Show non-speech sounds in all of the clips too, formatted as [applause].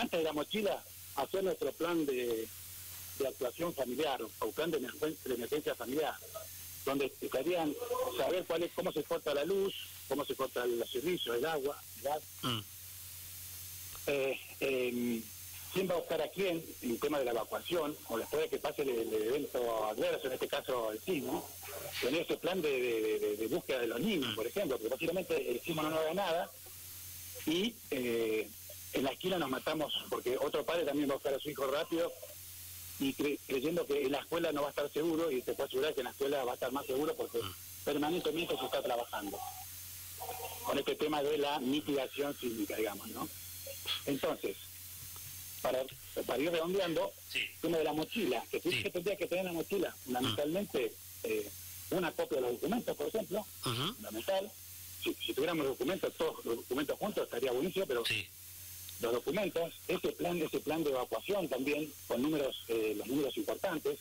antes de la mochila, hacer nuestro plan de, de actuación familiar o plan de emergencia, de emergencia familiar, donde estarían saber cuál es, cómo se corta la luz, cómo se corta el servicio, el agua, el gas. Mm. Eh, em, quién va a buscar a quién en el tema de la evacuación, o después de que pase el, el evento adverso, en este caso el sismo, tener ese plan de, de- de- de búsqueda de los niños, por ejemplo, porque posiblemente el sismo no nos haga nada, y eh, en la esquina nos matamos, porque otro padre también va a buscar a su hijo rápido, y cre- creyendo que en la escuela no va a estar seguro, y te puedo asegurar que en la escuela va a estar más seguro porque permanentemente se está trabajando con este tema de la mitigación sísmica, digamos, ¿no? Entonces, para, para ir redondeando, Sí. el tema de la mochila, que tú Sí. que tendrías que tener en la mochila, fundamentalmente, eh, una copia de los documentos, por ejemplo, Ujú. fundamental. Si, si tuviéramos los documentos, todos los documentos juntos, estaría buenísimo, pero Sí. Los documentos, ese plan, ese plan de evacuación también, con números, eh, los números importantes.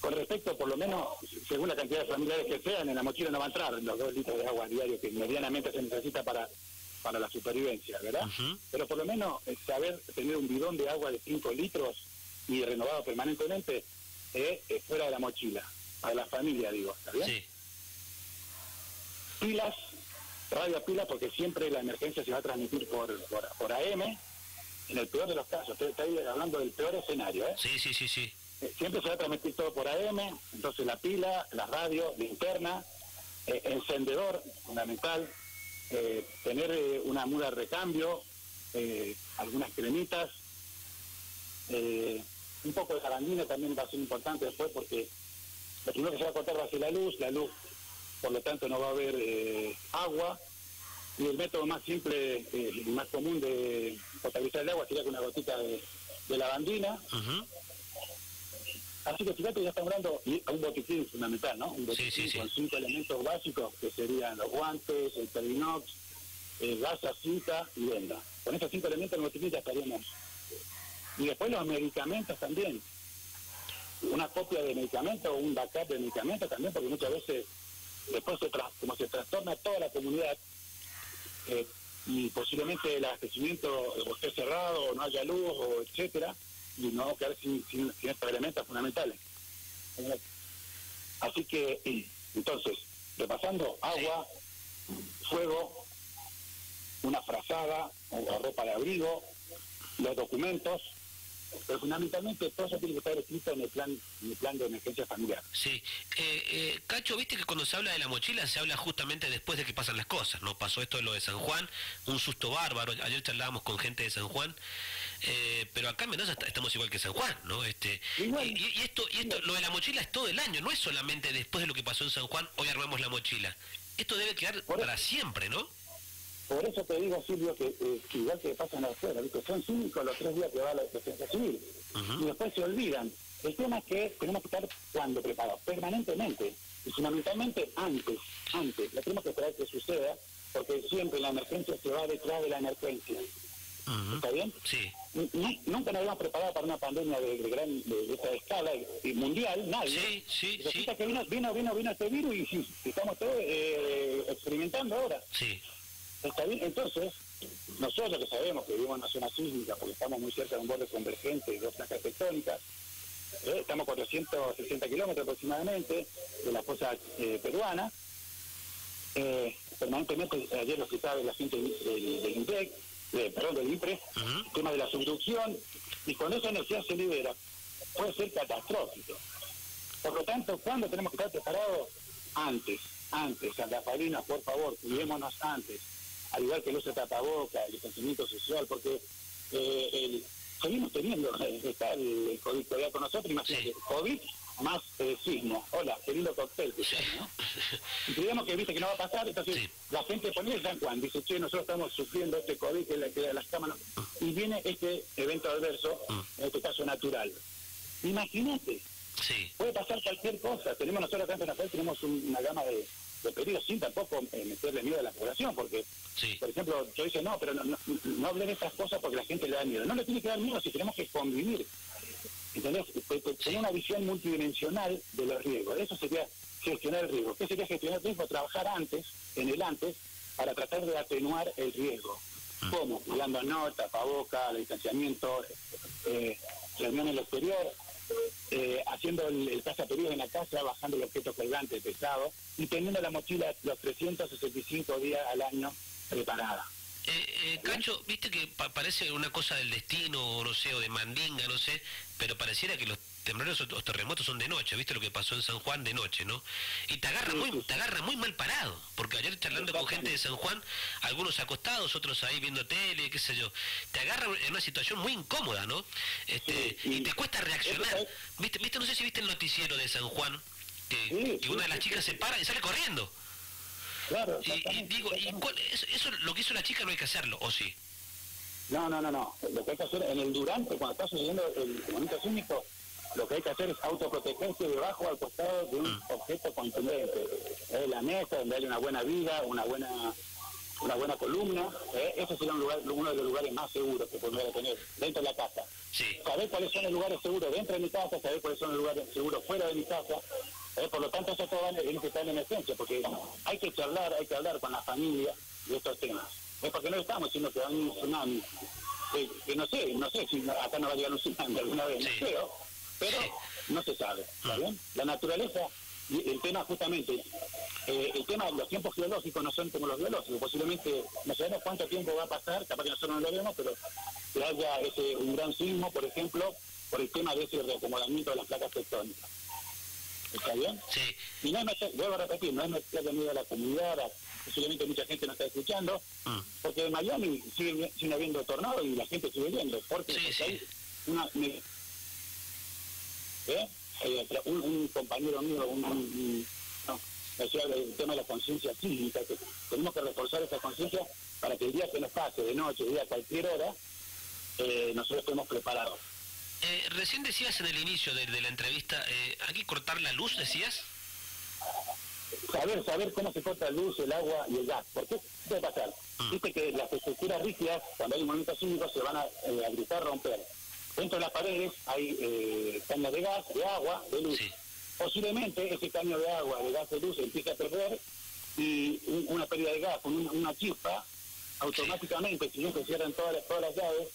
Con respecto, por lo menos, según la cantidad de familiares que sean, en la mochila no va a entrar los dos litros de agua diario que medianamente se necesita para, para la supervivencia, ¿verdad? Pero por lo menos eh, saber tener un bidón de agua de 5 litros y renovado permanentemente eh, eh, fuera de la mochila, para la familia, digo, ¿está bien? Sí. pilas, radio a pila, porque siempre la emergencia se va a transmitir por, por, por AM, en el peor de los casos, estoy, estoy hablando del peor escenario, ¿eh? Sí, sí, sí, sí. Eh, Siempre se va a transmitir todo por AM, entonces la pila, la radio, linterna, eh, encendedor, fundamental, eh, tener eh, una muda de recambio, algunas cremitas, eh, un poco de jarandina también va a ser importante después porque lo primero que se va a cortar va a ser la luz, la luz, por lo tanto no va a haber eh, agua, y el método más simple eh, y más común de potabilizar el agua sería con una gotita de, de lavandina. Así que fíjate, ya estamos hablando a un botiquín fundamental, ¿no? Un botiquín Sí, sí, sí. con cinco elementos básicos que serían los guantes, el perinox, el gasa, cinta y venda. Con esos cinco elementos en el botiquín ya estaríamos. Y después los medicamentos también. Una copia de medicamentos o un backup de medicamentos también, porque muchas veces después se como se trastorna toda la comunidad eh, y posiblemente el abastecimiento o esté cerrado o no haya luz o etcétera y no vamos quedar sin, sin, sin estos elementos fundamentales. Así que, [clears throat] entonces, repasando, agua, fuego, una frazada, o ropa de abrigo, los documentos, pero fundamentalmente todo eso tiene que estar escrito en el plan, en el plan de emergencia familiar. Sí. Eh, eh, Cacho, viste que cuando se habla de la mochila se habla justamente después de que pasan las cosas, ¿no? Pasó esto de lo de San Juan, un susto bárbaro. Ayer charlábamos con gente de San Juan, eh, pero acá en Mendoza est- estamos igual que San Juan, ¿no? Este, Igual. y, y esto, y esto, lo de la mochila es todo el año, no es solamente después de lo que pasó en San Juan, hoy armamos la mochila. Esto debe quedar para siempre, ¿no? Por eso te digo, Silvio, que, eh, que igual que pasa en la escuela, ¿viste? son cinco los tres días que va la defensa civil Ujú. y después se olvidan. El tema es que tenemos que estar cuando preparados, permanentemente y fundamentalmente antes, antes. Lo tenemos que esperar que suceda porque siempre la emergencia se va detrás de la emergencia. ¿Está bien? Sí. N- nunca nos habíamos preparado para una pandemia de, de gran de, de esta escala y, y mundial, nadie. Sí, sí, resulta sí. que vino, vino, vino, vino este virus y estamos todos eh, experimentando ahora. Sí. Está bien, entonces, nosotros que sabemos que vivimos en una zona sísmica porque estamos muy cerca de un borde convergente de dos placas tectónicas, ¿eh? estamos a 460 kilómetros aproximadamente de la fosa eh, peruana, eh, permanentemente, ayer lo citaba la gente del, del, del INPEC, eh, perdón, del INPRE, Ujú. el tema de la subducción, y con esa energía se libera, puede ser catastrófico. Por lo tanto, ¿cuándo tenemos que estar preparados? Antes, antes, Santa Farina, por favor, cuidémonos antes, al igual que el uso de tapaboca, el distanciamiento social, porque eh, el- seguimos teniendo, [laughs] está el, el COVID todavía con nosotros, imagínate. COVID más eh, sismo. Hola, qué lindo cóctel que ¿no? [laughs] Creíamos que viste que no va a pasar, entonces Sí. la gente ponía el San Juan, dice, che, nosotros estamos sufriendo este COVID que, la, que las cámaras, y viene este evento adverso, en este caso natural. Imagínate, Sí. puede pasar cualquier cosa. Tenemos nosotros acá en Penafiel, tenemos un- una gama de, de pedidos sin tampoco eh, meterle miedo a la población, porque, Sí. por ejemplo, yo dice, no, pero no, no, no hablen de estas cosas porque la gente le da miedo. No le tiene que dar miedo si tenemos que convivir. ¿Entendés? Te- te- Tener una visión multidimensional de los riesgos. Eso sería gestionar el riesgo. ¿Qué sería gestionar el riesgo? Trabajar antes, en el antes, para tratar de atenuar el riesgo. Mm. ¿Cómo? Cuidándonos, tapabocas, el distanciamiento, eh, reunión en el exterior, eh, haciendo el, el casa periodo en la casa, bajando el objeto colgante pesado y teniendo la mochila los 365 días al año preparada. Eh, eh, Cacho, viste que parece una cosa del destino, o no sé, o de mandinga, no sé, pero pareciera que los temblores o terremotos son de noche, viste lo que pasó en San Juan de noche, ¿no? Y te agarra muy, te agarra muy mal parado, porque ayer charlando con gente de San Juan, algunos acostados, otros ahí viendo tele, qué sé yo, te agarra en una situación muy incómoda, ¿no? Este, y, te cuesta reaccionar. ¿Viste, viste, no sé si viste el noticiero de San Juan, que, una de las chicas se para y sale corriendo. Claro, y, digo, ¿y eso, lo que hizo la chica no hay que hacerlo, o sí? No, no, no, no. Lo que hay que hacer en el durante, cuando está sucediendo el momento sísmico, lo que hay que hacer es autoprotegerse debajo al costado de un mm. objeto contundente. Es la mesa, donde hay una buena viga, una buena una buena columna, ¿eh? ese sería un lugar, uno de los lugares más seguros que podría tener dentro de la casa. Sí. Saber cuáles son los lugares seguros dentro de mi casa, saber cuáles son los lugares seguros fuera de mi casa. ¿Eh? Por lo tanto, eso todo va en que estar en emergencia, porque hay que charlar, hay que hablar con la familia de estos temas. Es porque no estamos diciendo que a un tsunami. Que, no sé, no sé si acá no va a llegar un tsunami alguna vez, no creo pero no se sabe. La naturaleza, el tema justamente, eh, el tema de los tiempos geológicos no son como los biológicos, posiblemente no sabemos cuánto tiempo va a pasar, capaz que nosotros no lo vemos, pero que haya ese, un gran sismo, por ejemplo, por el tema de ese reacomodamiento de las placas tectónicas. ¿Está bien? Sí. Y no es meter, debo repetir, no es meterle miedo a la comunidad, posiblemente mucha gente no está escuchando, mm. porque en Miami sigue, sigue habiendo tornados y la gente sigue viendo, porque, hay una ¿eh? Un, compañero mío, un, decía el tema de la conciencia cívica, que tenemos que reforzar esa conciencia para que el día que nos pase, de noche, de día, a cualquier hora, eh, nosotros estemos preparados. Recién decías en el inicio de, la entrevista, ¿hay que cortar la luz, decías? Saber, saber cómo se corta la luz, el agua y el gas. ¿Por qué puede pasar? Mm. Viste que las estructuras rígidas, cuando hay movimientos sísmicos, se van a, a gritar, romper Dentro de las paredes hay eh, caños de gas, de agua, de luz. Posiblemente ese caño de agua, de gas, de luz empiece a perder y una pérdida de gas con una, chispa, automáticamente, si no se cierran todas las, todas las llaves,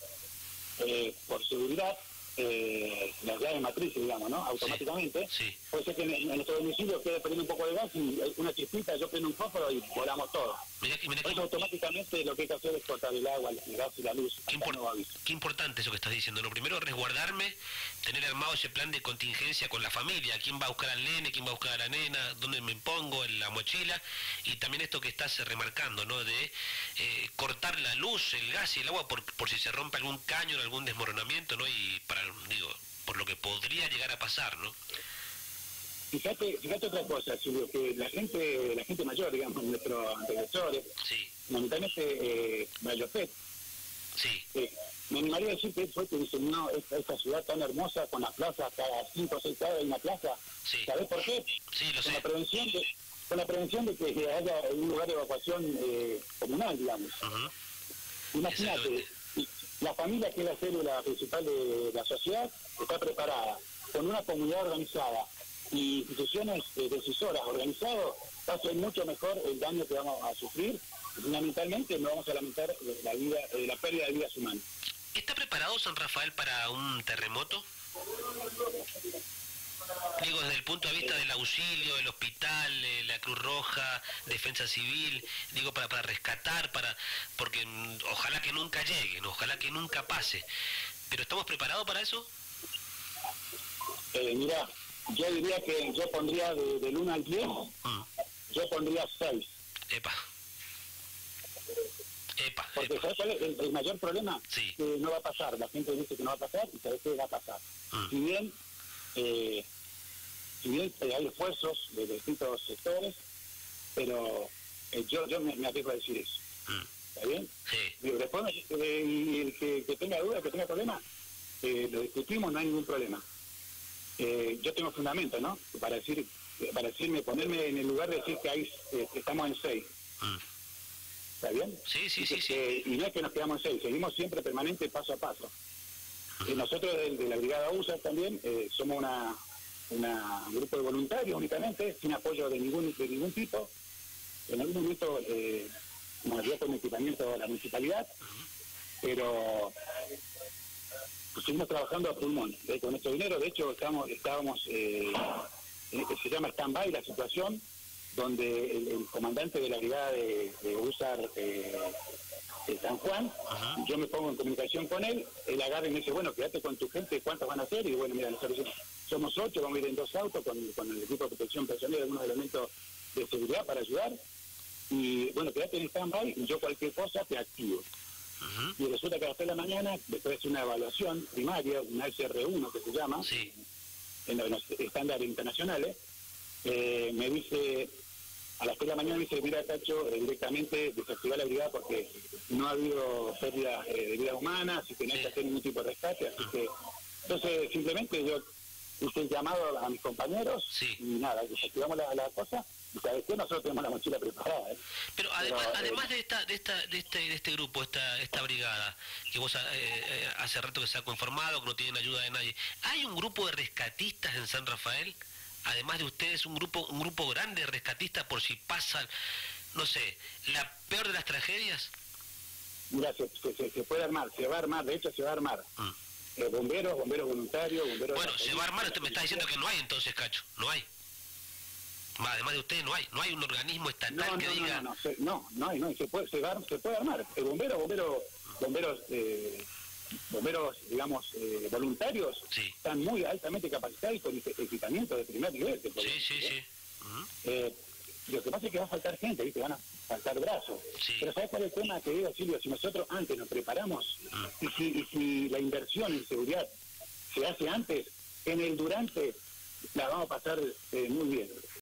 eh, por seguridad, eh, las llaves matrices, digamos, ¿no? Automáticamente. Puede ser que en, nuestro domicilio quede perdiendo un poco de gas y una chispita, yo prendo un fósforo y volamos todo. eso automáticamente lo que hay que hacer es cortar el agua, el gas y la luz. Qué, importante eso que estás diciendo. Lo primero, resguardarme, tener armado ese plan de contingencia con la familia. ¿Quién va a buscar al nene? ¿Quién va a buscar a la nena? ¿Dónde me pongo? En la mochila. Y también esto que estás remarcando, ¿no? De eh, cortar la luz, el gas y el agua por, por si se rompe algún caño, algún desmoronamiento, ¿no? Y para digo, por lo que podría llegar a pasar, ¿no? Fíjate, fíjate otra cosa, Silvio, que la gente, la gente mayor, digamos, nuestros antecesores, sí. fundamentalmente eh, Mayopet, sí. Eh, me animaría a decir que fue que diseñó esta, esta ciudad tan hermosa con las plazas, cada cinco o seis cada en una plaza. Sí. ¿Sabes por qué? Sí, lo con sé. La prevención de, con la prevención de que haya un lugar de evacuación eh, comunal, digamos. Imagínate, la familia, que es la célula principal de la sociedad, está preparada. Con una comunidad organizada y instituciones eh, decisoras organizadas, va a ser mucho mejor el daño que vamos a sufrir. Fundamentalmente no vamos a lamentar la, vida, eh, la pérdida de vidas humanas. ¿Está preparado San Rafael para un terremoto? Digo, desde el punto de vista del auxilio, el hospital, eh, la Cruz Roja, Defensa Civil, digo, para, para rescatar, para porque ojalá que nunca lleguen, ojalá que nunca pase. ¿Pero estamos preparados para eso? Eh, mira, yo diría que yo pondría de, del 1 al 10, mm. yo pondría 6. Epa. Epa, Porque ¿sabes cuál es el, mayor problema? Sí. Que no va a pasar, la gente dice que no va a pasar y sabes que va a pasar. Mm. Si bien eh, si bien hay esfuerzos de distintos sectores, pero eh, yo yo me, me arriesgo a decir eso. Mm. ¿Está bien? Sí. después, eh, y el que, tenga dudas, que tenga problemas, eh, lo discutimos, no hay ningún problema. yo tengo fundamento, ¿no? Para decir, para decirme, ponerme en el lugar de decir que hay, estamos en seis. Mm. ¿Está bien? Sí, sí, sí, sí. Y no es que nos quedamos en seis, seguimos siempre permanente, paso a paso. Y nosotros de, la Brigada USA también somos una, un grupo de voluntarios únicamente, sin apoyo de ningún, de ningún tipo. En algún momento eh, nos dio con equipamiento de la municipalidad, pero pues, seguimos trabajando a pulmón eh, con este dinero. De hecho, estábamos, estábamos eh, eh, se llama stand-by la situación, donde el, comandante de la brigada de, de USAR San Juan, yo me pongo en comunicación con él, él agarra y me dice, bueno, quédate con tu gente, ¿cuántos van a hacer? Y bueno, mira, nosotros somos ocho, vamos a ir en dos autos con, el equipo de protección personal y algunos elementos de seguridad para ayudar. Y bueno, quédate en stand-by y yo cualquier cosa te activo. Y resulta que a las 3 de la mañana, después de una evaluación primaria, una SR1 que se llama, en los estándares internacionales, eh, me dice, a las 3 de la mañana me dice, mira, Cacho, eh, directamente desactivar la brigada porque no ha habido pérdida eh, de vida humana, así que no hay que hacer ningún tipo de rescate, así que, entonces simplemente yo hice el llamado a mis compañeros y nada, desactivamos la, la cosa ¿Sabes qué? Nosotros tenemos la mochila preparada. ¿eh? Pero además, además de esta, de esta, de este, de este grupo, esta, esta brigada, que vos eh, hace rato que se ha conformado, que no tienen ayuda de nadie, ¿hay un grupo de rescatistas en San Rafael? Además de ustedes, un grupo, un grupo grande de rescatistas por si pasan, no sé, la peor de las tragedias? Mira, se, puede armar, se va a armar, de hecho se va a armar. Mm. Eh, bomberos, bomberos voluntarios, bomberos... Bueno, se va a armar, usted me está diciendo que no hay entonces, Cacho, no hay. Además de ustedes no hay, no hay un organismo estatal que diga... No, no, no, hay, no hay, se puede, se, se puede armar. El bombero, bombero, bomberos... Eh, bomberos, digamos, eh, voluntarios están muy altamente capacitados y con equipamiento de primer nivel. sí, sí, sí. Eh, lo que pasa es que va a faltar gente, ¿viste? van a faltar brazos. Pero ¿sabes cuál es el tema, querido Silvio? Si nosotros antes nos preparamos y, si, y si la inversión en seguridad se hace antes, en el durante la vamos a pasar eh, muy bien.